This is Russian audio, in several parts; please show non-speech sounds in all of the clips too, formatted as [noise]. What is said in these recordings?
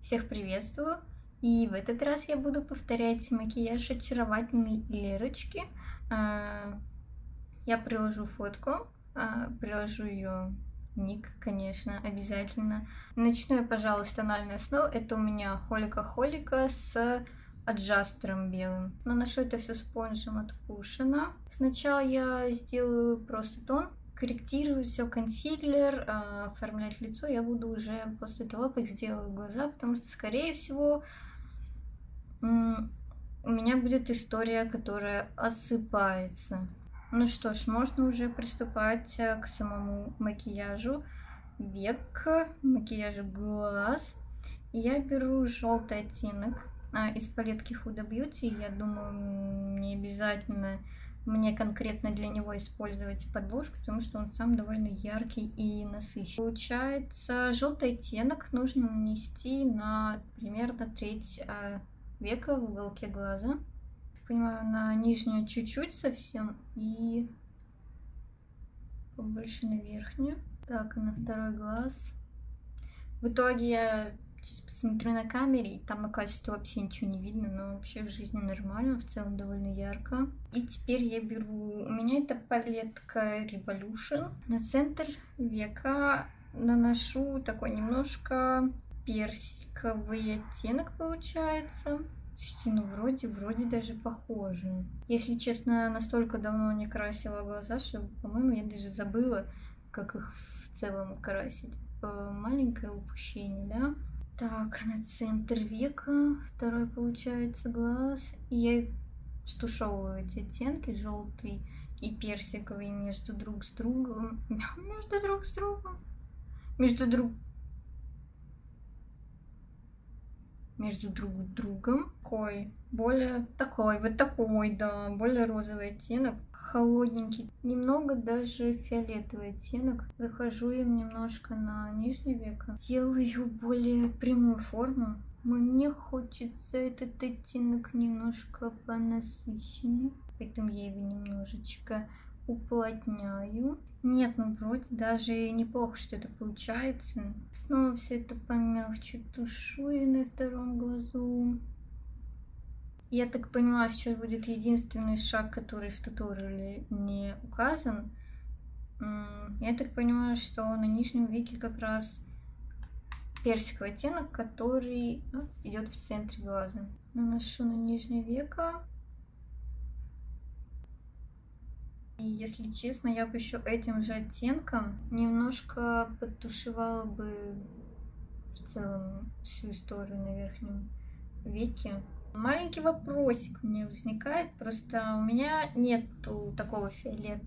Всех приветствую! И в этот раз я буду повторять макияж очаровательной Лерочки. А, я приложу фотку, а, приложу ее ник, конечно, обязательно. Начну я, пожалуй, с тональной основы. Это у меня Холика-Холика с аджастером белым. Наношу это все спонжем от Кушина. Сначала я сделаю просто тон, корректирую все, консилер, а, оформлять лицо я буду уже после того, как сделаю глаза, потому что, скорее всего, у меня будет история, которая осыпается. Ну что ж, можно уже приступать э, к самому макияжу век, макияжу глаз. Я беру желтый оттенок а, из палетки Huda Beauty. Я думаю, не обязательно мне конкретно для него использовать подложку, потому что он сам довольно яркий и насыщенный. Получается, желтый оттенок нужно нанести на примерно треть а, века в уголке глаза. Понимаю, на нижнюю чуть-чуть совсем и побольше на верхнюю. Так, на второй глаз. В итоге я Сейчас посмотрю на камере, и там на качество вообще ничего не видно, но вообще в жизни нормально, в целом довольно ярко. И теперь я беру, у меня это палетка Revolution. На центр века наношу такой немножко персиковый оттенок получается. Ну вроде, вроде даже похоже. Если честно, настолько давно не красила глаза, что, по-моему, я даже забыла, как их в целом красить. Э, маленькое упущение, да? Так, на центр века второй получается глаз. И я стушевываю эти оттенки, желтый и персиковый между друг с другом. [laughs] Между друг с другом. Между друг между друг другом. Такой, более такой, вот такой, да, более розовый оттенок, холодненький, немного даже фиолетовый оттенок. Захожу им немножко на нижнее веко, делаю более прямую форму. Мне хочется этот оттенок немножко понасыщеннее, поэтому я его немножечко уплотняю. Нет, ну вроде даже неплохо, что это получается. Снова все это помягче тушу и на втором глазу. Я так понимаю, сейчас будет единственный шаг, который в туториале не указан. Я так понимаю, что на нижнем веке как раз персиковый оттенок, который ну, идет в центре глаза. Наношу на нижнее веко. И если честно, я бы еще этим же оттенком немножко подтушевала бы в целом всю историю на верхнем веке. Маленький вопросик меня возникает, просто у меня нету такого фиолет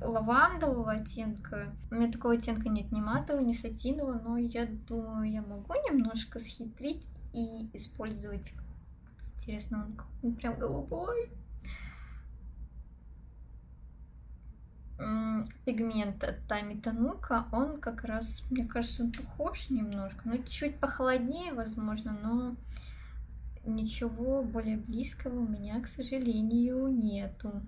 лавандового оттенка. У меня такого оттенка нет ни матового, ни сатинового, но я думаю, я могу немножко схитрить и использовать. Интересно, он, он прям голубой. Пигмент от Тами Танука, он как раз, мне кажется, он похож немножко, ну чуть похолоднее, возможно, но ничего более близкого у меня, к сожалению, нету.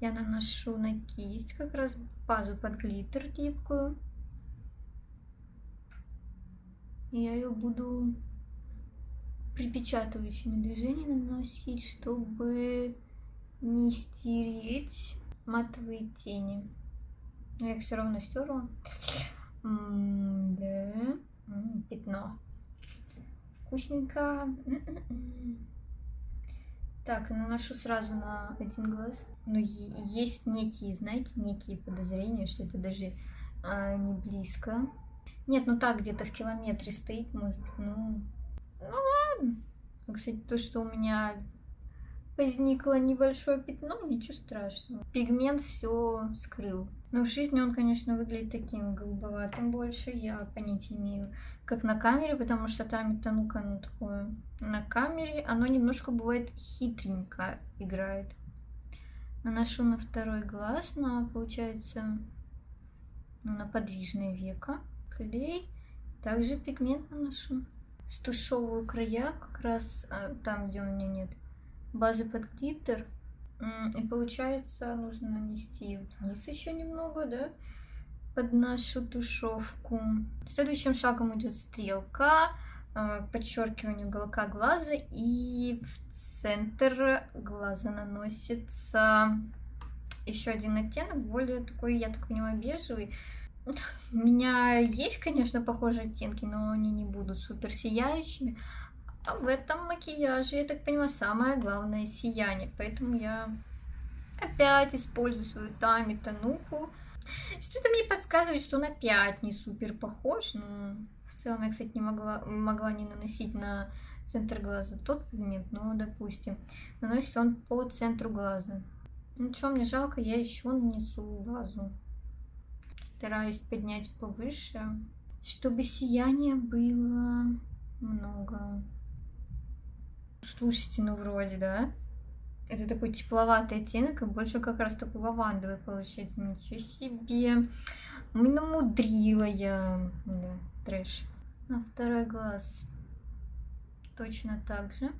Я наношу на кисть как раз базу под глиттер липкую. И я ее буду припечатывающими движениями наносить, чтобы не стереть матовые тени. Я их все равно стерла. да. пятно. Вкусненько. Так, наношу сразу на один глаз. Но есть некие, знаете, некие подозрения, что это даже а, не близко. Нет, ну так, где-то в километре стоит, может быть, ну... Ну ладно. Кстати, то, что у меня возникло небольшое пятно, ничего страшного. Пигмент все скрыл. Но в жизни он, конечно, выглядит таким голубоватым больше. Я понятия имею, как на камере, потому что там танука, оно такое. На камере оно немножко бывает хитренько играет. Наношу на второй глаз, на, получается, ну, на подвижное веко. Клей. Также пигмент наношу. Стушевываю края, как раз а, там, где у меня нет базы под глиттер. И получается, нужно нанести вниз еще немного, да, под нашу тушевку. Следующим шагом идет стрелка. а, подчеркиванию уголка глаза и в центр глаза наносится еще один оттенок, более такой, я так понимаю, бежевый. [laughs] У меня есть, конечно, похожие оттенки, но они не будут супер сияющими. А в этом макияже, я так понимаю, самое главное сияние. Поэтому я опять использую свою Тами Тануку. Что-то мне подсказывает, что он опять не супер похож. Но в целом я, кстати, не могла, могла не наносить на центр глаза тот пигмент, но, допустим, наносится он по центру глаза. Ничего, мне жалко, я еще нанесу базу. Стараюсь поднять повыше, чтобы сияния было много. Слушайте, ну вроде, да? Это такой тепловатый оттенок, и больше как раз такой лавандовый получается. Ничего себе. Мы намудрила я. Да, трэш. На второй глаз точно так же.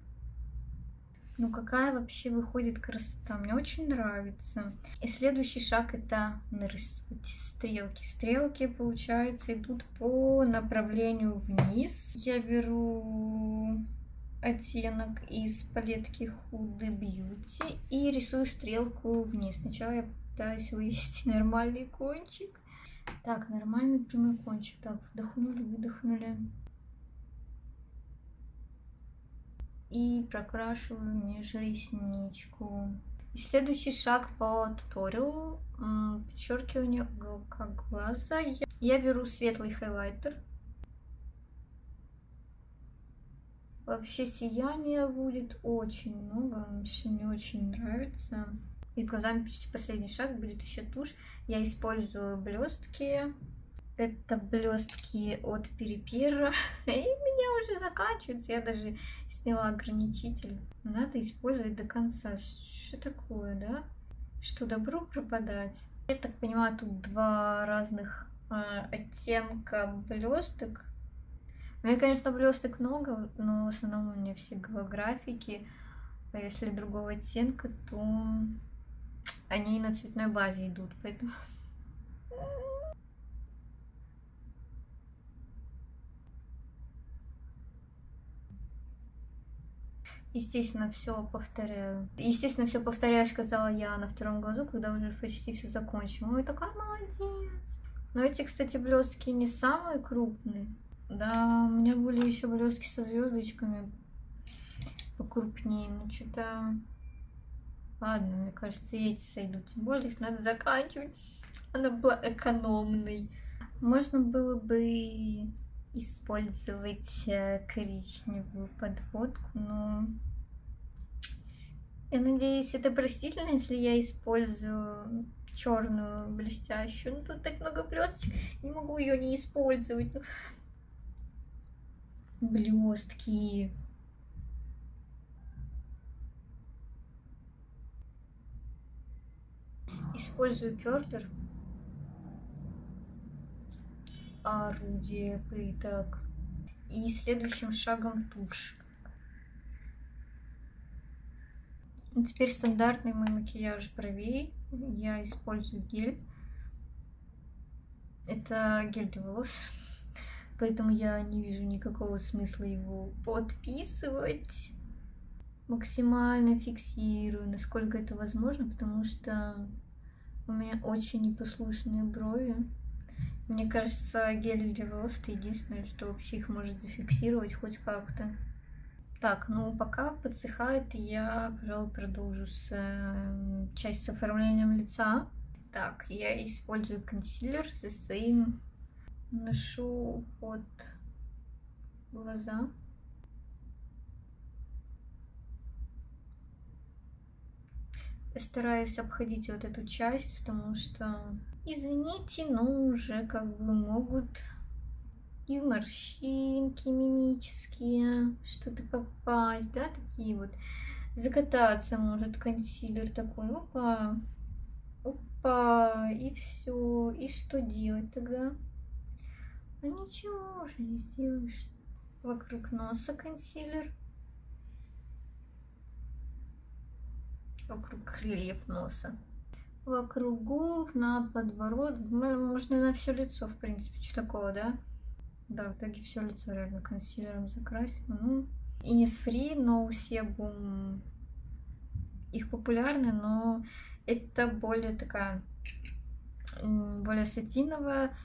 Ну какая вообще выходит красота, мне очень нравится. И следующий шаг это нарисовать стрелки. Стрелки, получается, идут по направлению вниз. Я беру оттенок из палетки Huda Beauty и рисую стрелку вниз. Сначала я пытаюсь вывести [laughs] нормальный кончик. Так, нормальный прямой кончик. Так, вдохнули, выдохнули. и прокрашиваю межресничку. И следующий шаг по туториалу подчеркивание уголка глаза. Я беру светлый хайлайтер. Вообще сияния будет очень много, мне очень нравится. И глазами почти последний шаг будет еще тушь. Я использую блестки это блестки от Перепера. [laughs] И меня уже заканчивается. Я даже сняла ограничитель. Надо использовать до конца. Что такое, да? Что добру пропадать? Я так понимаю, тут два разных э, оттенка блесток. У меня, конечно, блесток много, но в основном у меня все голографики. А если другого оттенка, то они на цветной базе идут, поэтому [laughs] Естественно, все повторяю. Естественно, все повторяю, сказала я на втором глазу, когда уже почти все закончила. Ой, такая молодец. Но эти, кстати, блестки не самые крупные. Да, у меня были еще блестки со звездочками покрупнее. Но что-то... Ладно, мне кажется, эти сойдут. Тем более их надо заканчивать. Она была экономной. Можно было бы использовать э, коричневую подводку, но я надеюсь, это простительно, если я использую черную блестящую. Ну тут так много блесточек, не могу ее не использовать. Ну... Блестки. Использую керлер. орудие пыток. И следующим шагом тушь. И теперь стандартный мой макияж бровей. Я использую гель. Это гель для волос. Поэтому я не вижу никакого смысла его подписывать. Максимально фиксирую, насколько это возможно, потому что у меня очень непослушные брови. Мне кажется, гель для волос это единственное, что вообще их может зафиксировать хоть как-то. Так, ну пока подсыхает, я, пожалуй, продолжу с э, часть с оформлением лица. Так, я использую консилер The Same. Ношу под глаза. Стараюсь обходить вот эту часть, потому что извините, но уже как бы могут и морщинки мимические что-то попасть, да, такие вот. Закататься может консилер такой, опа, опа, и все. И что делать тогда? А ничего уже не сделаешь. Вокруг носа консилер. Вокруг крыльев носа вокруг губ, на подбородок, можно на все лицо, в принципе, что такого, да? Да, в итоге все лицо реально консилером закрасила. Ну, и не с фри, но у Себум их популярны, но это более такая, более сатиновая.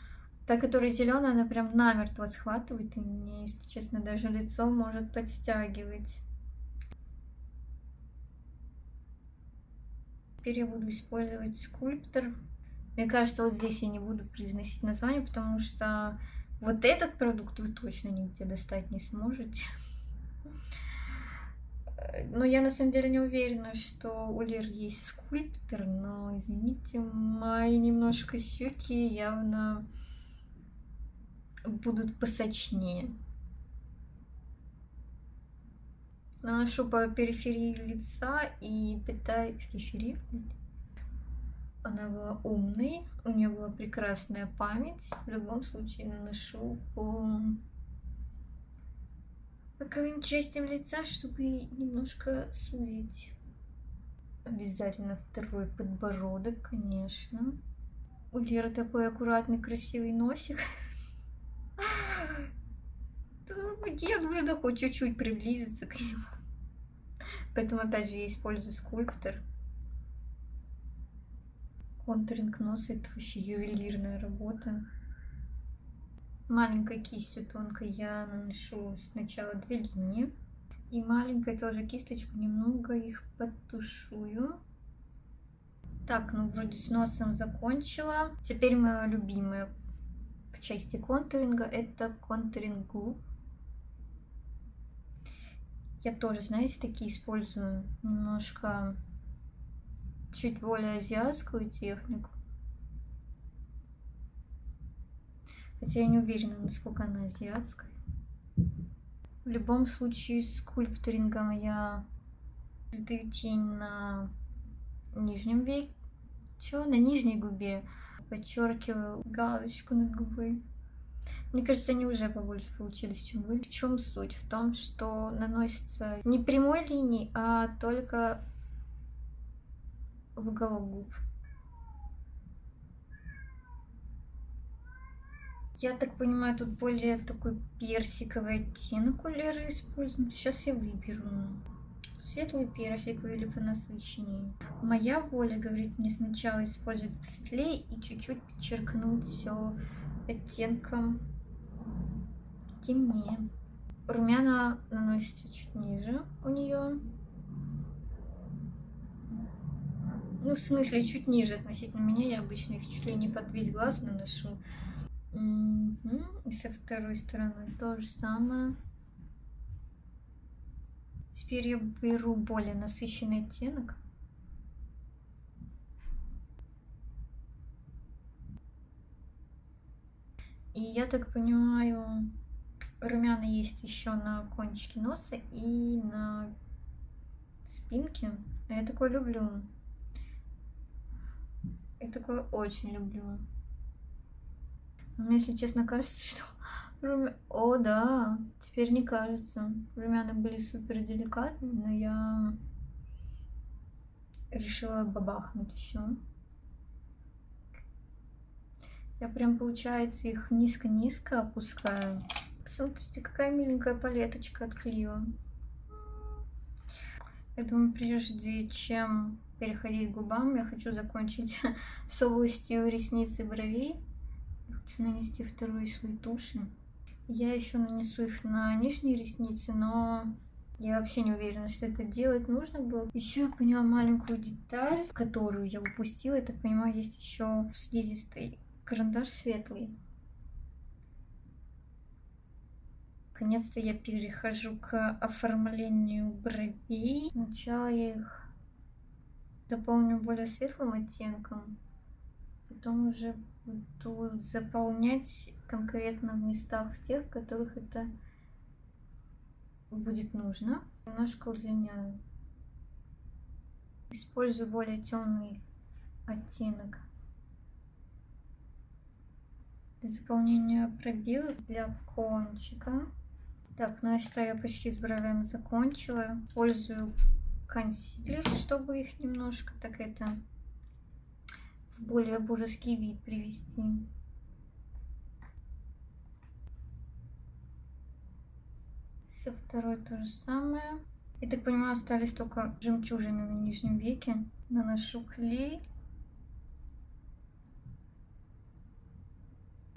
Та, которая зеленая, она прям намертво схватывает, и мне, если честно, даже лицо может подстягивать. Теперь я буду использовать скульптор. Мне кажется, вот здесь я не буду произносить название, потому что вот этот продукт вы точно нигде достать не сможете. [laughs] Но я на самом деле не уверена, что у Лир есть скульптор, но, извините, мои немножко щеки явно будут посочнее. Наношу по периферии лица и питаю периферию. Она была умной, у нее была прекрасная память. В любом случае наношу по боковым частям лица, чтобы немножко сузить. Обязательно второй подбородок, конечно. У Леры такой аккуратный, красивый носик. [laughs] Где нужно хоть чуть-чуть приблизиться к нему. Поэтому, опять же, я использую скульптор. Контуринг носа это вообще ювелирная работа. Маленькой кистью тонкой я наношу сначала две линии. И маленькой тоже кисточку немного их подтушую. Так, ну вроде с носом закончила. Теперь моя любимая в части контуринга это контуринг губ. Я тоже, знаете, такие использую немножко чуть более азиатскую технику. Хотя я не уверена, насколько она азиатская. В любом случае, скульпторингом я создаю тень на нижнем веке. На нижней губе. Подчеркиваю галочку над губой. Мне кажется, они уже побольше получились, чем вы. В чем суть? В том, что наносится не прямой линией, а только в уголок. Я так понимаю, тут более такой персиковый оттенок у Леры. Сейчас я выберу. Светлый персиковый или понасыщеннее. Моя воля говорит мне сначала использовать посветлее и чуть-чуть подчеркнуть все оттенком темнее. Румяна наносится чуть ниже у нее. Ну, в смысле, чуть ниже относительно меня. Я обычно их чуть ли не под весь глаз наношу. И со второй стороны то же самое. Теперь я беру более насыщенный оттенок. И я так понимаю, румяна есть еще на кончике носа и на спинке. А я такое люблю. Я такое очень люблю. Мне, если честно, кажется, [laughs] что румя... О, да, теперь не кажется. Румяна были супер деликатные, но я решила бабахнуть еще. Я прям, получается, их низко-низко опускаю. Смотрите, какая миленькая палеточка от Клио. Я думаю, прежде чем переходить к губам, я хочу закончить [laughs] с областью ресниц и бровей. Я хочу нанести второй слой туши. Я еще нанесу их на нижние ресницы, но я вообще не уверена, что это делать нужно было. Еще я поняла маленькую деталь, которую я упустила. Я так понимаю, есть еще слизистый карандаш светлый. Наконец-то я перехожу к оформлению бровей. Сначала я их заполню более светлым оттенком, потом уже буду заполнять конкретно в местах в тех, в которых это будет нужно. Немножко удлиняю. Использую более темный оттенок для заполнения пробелов для кончика. Так, ну я считаю, я почти с бровями закончила. Использую консилер, чтобы их немножко так это в более божеский вид привести. Со второй то же самое. Я так понимаю, остались только жемчужины на нижнем веке. Наношу клей.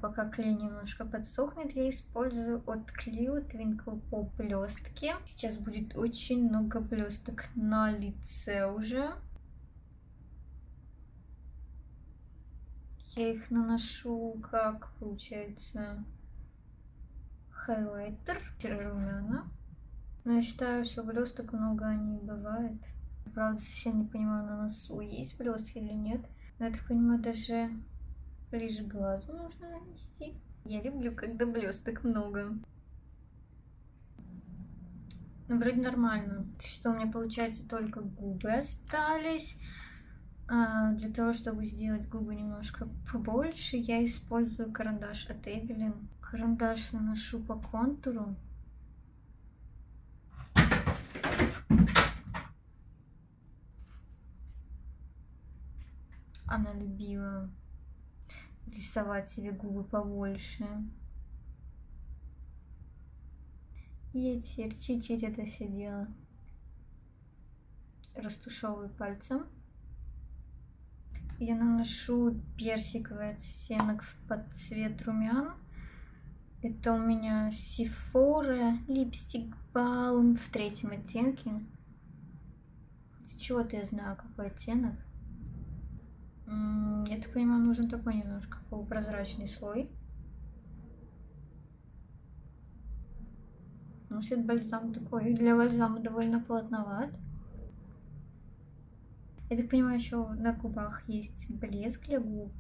Пока клей немножко подсохнет, я использую от Clio Twinkle Pop блестки. Сейчас будет очень много блесток на лице уже. Я их наношу как, получается, хайлайтер, румяна. Но я считаю, что блесток много не бывает. Правда, совсем не понимаю, на носу есть блестки или нет. Но я так понимаю, даже ближе к глазу нужно нанести. Я люблю, когда блесток много. Ну, вроде нормально. Что у меня получается только губы остались. А, для того, чтобы сделать губы немножко побольше, я использую карандаш от Эбелин. Карандаш наношу по контуру. Она любила рисовать себе губы побольше. Я теперь чуть-чуть это все дело растушевываю пальцем. Я наношу персиковый оттенок под цвет румян. Это у меня Sephora липстик Balm в третьем оттенке. Чего-то я знаю, какой оттенок. Я так понимаю, нужен такой немножко полупрозрачный слой. Ну, этот бальзам такой, для бальзама довольно плотноват. Я так понимаю, еще на губах есть блеск для губ.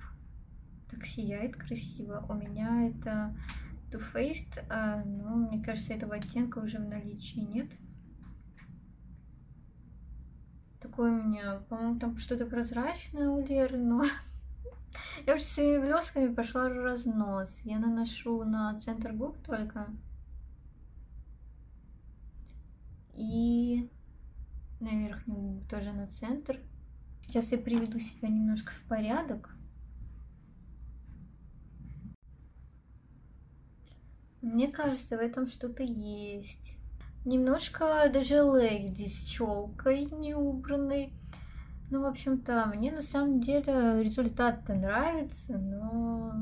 Так сияет красиво. У меня это Too Faced, а, но мне кажется, этого оттенка уже в наличии нет. Такой у меня, по-моему, там что-то прозрачное у Леры, но [laughs] я уже с своими блесками пошла разнос. Я наношу на центр губ только. И на верхнюю губу тоже на центр. Сейчас я приведу себя немножко в порядок. Мне кажется, в этом что-то есть. Немножко даже легди с челкой не убранной. Ну, в общем-то, мне на самом деле результат-то нравится, но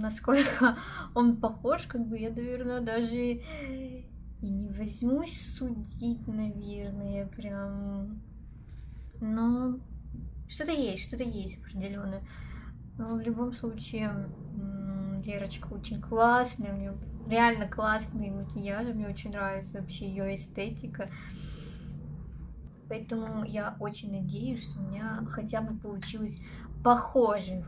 насколько [laughs] он похож, как бы я, наверное, даже и не возьмусь судить, наверное, прям. Но что-то есть, что-то есть определенное. Но в любом случае, Лерочка очень классная, у нее реально классный макияж, мне очень нравится вообще ее эстетика. Поэтому я очень надеюсь, что у меня хотя бы получилось похоже